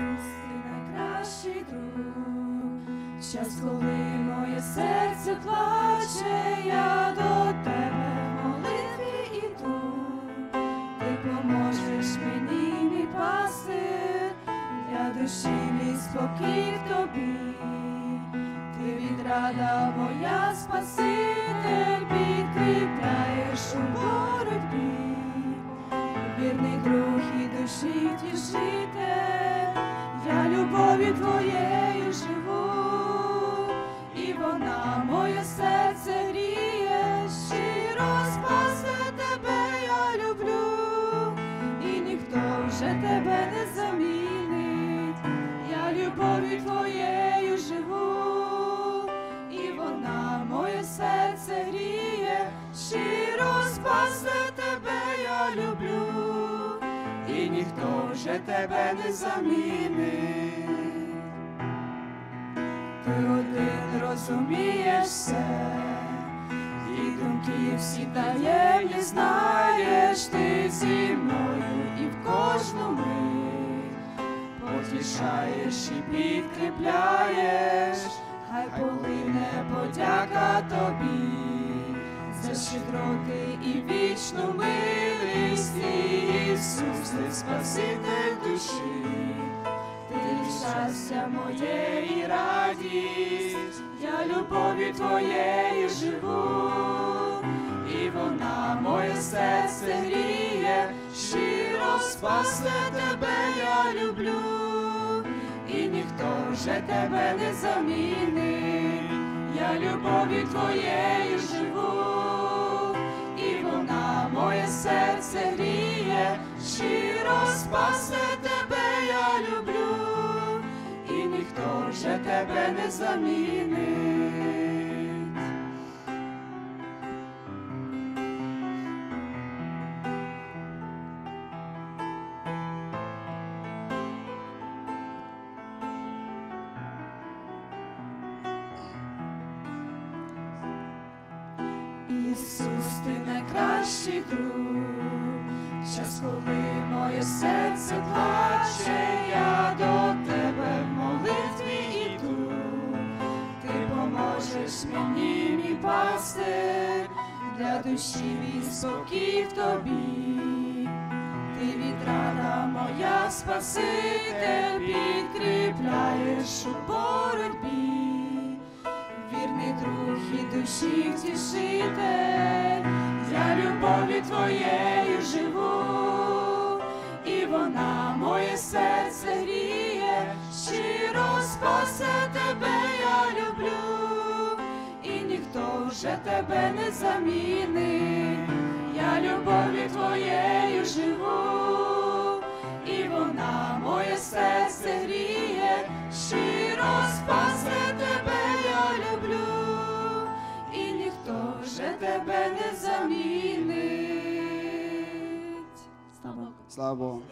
Ісус, ти найкращий друг. Час, коли моє серце плаче, я до тебе в молитві іду. Ти поможеш мені, мій пастир, для душі мій спокій в тобі. Ти відрада моя спаситель, підкріпляєш любові твоєю живу, і вона моє серце гріє, щиро спасе тебе я люблю, і ніхто вже тебе не замінить, я любові твоєю живу, і вона моє серце гріє, щиро спасе тебе я люблю, і ніхто вже тебе не замінить. Ти один розумієш все, і думки всі таємні знаєш, ти зі мною. І в кожну мить потішаєш і підкріпляєш, хай полине подяка тобі за щедроти і вічну милість, Ісус, ти спаситель душі. Ти щастя моє і радість, я любові твоєю живу, і вона моє серце гріє, щиро спасе тебе я люблю, і ніхто вже тебе не замінить, я любові твоєю живу, і вона моє серце гріє, вже тебе не замінить. Ісус, ти найкращий друг, час, коли моє серце плаче, пастир, для душі мій в тобі, ти відрада моя спаситель, підкріпляєш у боротьбі. Вірний друг і душі втішитель, я любові твоєю живу, і вона моє серце гріє, щиро спасе ніхто тебе не замінить, я любові твоєю живу, і вона моє серце гріє, щиро спасе тебе я люблю, і ніхто вже тебе не замінить. Слава Богу. Слава Богу.